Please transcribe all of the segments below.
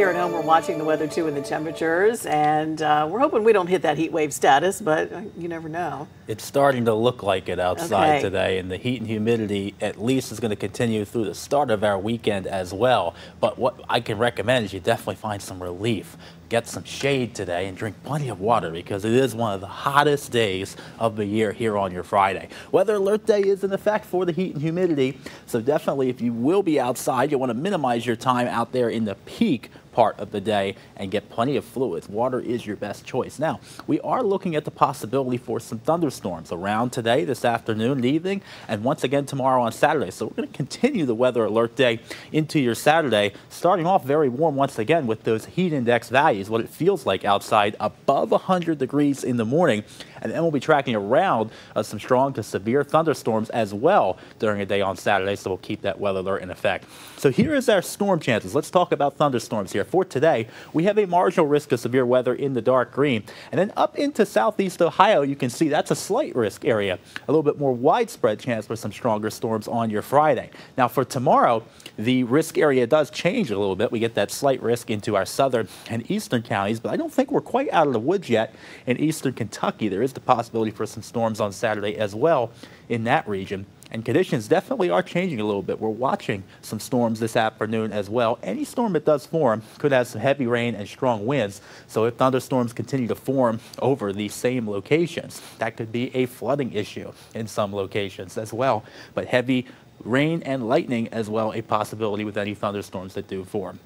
Here at home, we're watching the weather too and the temperatures, and uh, we're hoping we don't hit that heat wave status, but uh, you never know. It's starting to look like it outside Okay. today, and the heat and humidity at least is going to continue through the start of our weekend as well. But what I can recommend is you definitely find some relief. Get some shade today and drink plenty of water because it is one of the hottest days of the year here on your Friday. Weather alert day is in effect for the heat and humidity, so definitely if you will be outside, you want to minimize your time out there in the peak part of the day and get plenty of fluids. Water is your best choice. Now, we are looking at the possibility for some thunderstorms around today, this afternoon evening, and once again tomorrow on Saturday. So we're going to continue the weather alert day into your Saturday, starting off very warm once again with those heat index values, what it feels like outside above 100 degrees in the morning. And then we'll be tracking around uh, some strong to severe thunderstorms as well during the day on Saturday. So we'll keep that weather alert in effect. So here is our storm chances. Let's talk about thunderstorms here. For today, we have a marginal risk of severe weather in the dark green. And then up into southeast Ohio, you can see that's a slight risk area. A little bit more widespread chance for some stronger storms on your Friday. Now for tomorrow, the risk area does change a little bit. We get that slight risk into our southern and eastern counties, but I don't think we're quite out of the woods yet in eastern Kentucky. There is the possibility for some storms on Saturday as well in that region. And conditions definitely are changing a little bit. We're watching some storms this afternoon as well. Any storm that does form could have some heavy rain and strong winds. So if thunderstorms continue to form over these same locations, that could be a flooding issue in some locations as well. But heavy rain and lightning as well a possibility with any thunderstorms that do form.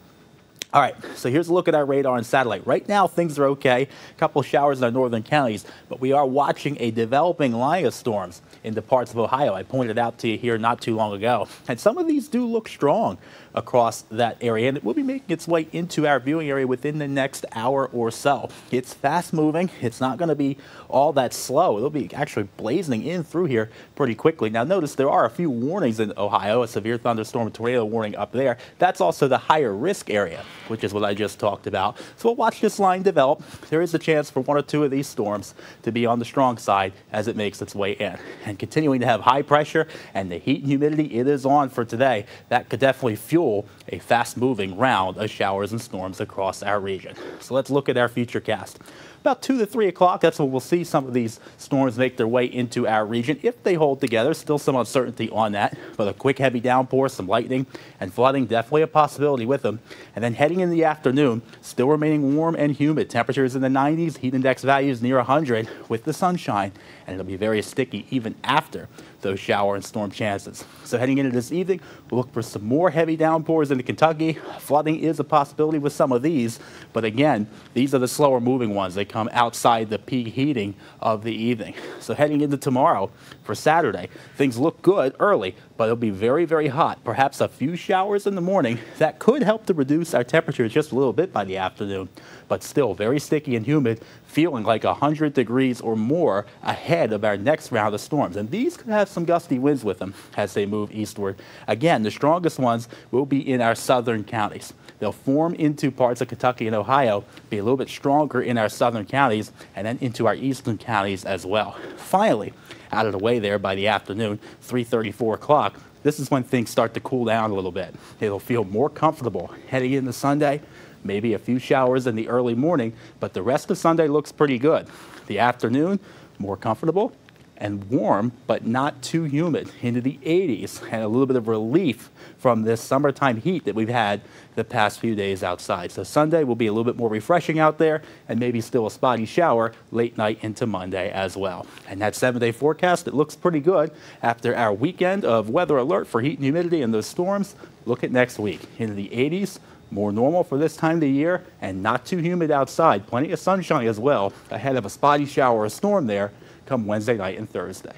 All right, so here's a look at our radar and satellite. Right now, things are okay. A couple showers in our northern counties, but we are watching a developing line of storms into parts of Ohio. I pointed out to you here not too long ago. And some of these do look strong across that area, and it will be making its way into our viewing area within the next hour or so. It's fast moving. It's not going to be all that slow. It'll be actually blazing in through here pretty quickly. Now, notice there are a few warnings in Ohio, a severe thunderstorm tornado warning up there. That's also the higher risk area, which is what I just talked about. So we'll watch this line develop. There is a chance for one or two of these storms to be on the strong side as it makes its way in. And continuing to have high pressure and the heat and humidity it is on for today, that could definitely fuel a fast moving round of showers and storms across our region. So let's look at our future cast. About 2 to 3 o'clock, that's when we'll see some of these storms make their way into our region. If they hold together, still some uncertainty on that, but a quick heavy downpour, some lightning, and flooding, definitely a possibility with them. And then heading in the afternoon, still remaining warm and humid. Temperatures in the 90s, heat index values near 100 with the sunshine, and it'll be very sticky even after those shower and storm chances. So heading into this evening, we'll look for some more heavy downpours into Kentucky. Flooding is a possibility with some of these, but again, these are the slower moving ones. They come outside the peak heating of the evening. So heading into tomorrow for Saturday, things look good early, but it'll be very, very hot. Perhaps a few showers in the morning. That could help to reduce our temperatures just a little bit by the afternoon, but still very sticky and humid, feeling like 100 degrees or more ahead of our next round of storms. And these could have some gusty winds with them as they move eastward. Again, the strongest ones will be in our southern counties. They'll form into parts of Kentucky and Ohio, be a little bit stronger in our southern counties, and then into our eastern counties as well. Finally, out of the way there by the afternoon, 3:30, 4 o'clock. This is when things start to cool down a little bit. It'll feel more comfortable heading into Sunday. Maybe a few showers in the early morning, but the rest of Sunday looks pretty good. The afternoon, more comfortable and warm, but not too humid, into the 80s, and a little bit of relief from this summertime heat that we've had the past few days outside. So Sunday will be a little bit more refreshing out there, and maybe still a spotty shower late night into Monday as well. And that seven day forecast, it looks pretty good after our weekend of weather alert for heat and humidity and those storms. Look at next week into the 80s. More normal for this time of the year and not too humid outside. Plenty of sunshine as well ahead of a spotty shower or storm there come Wednesday night and Thursday.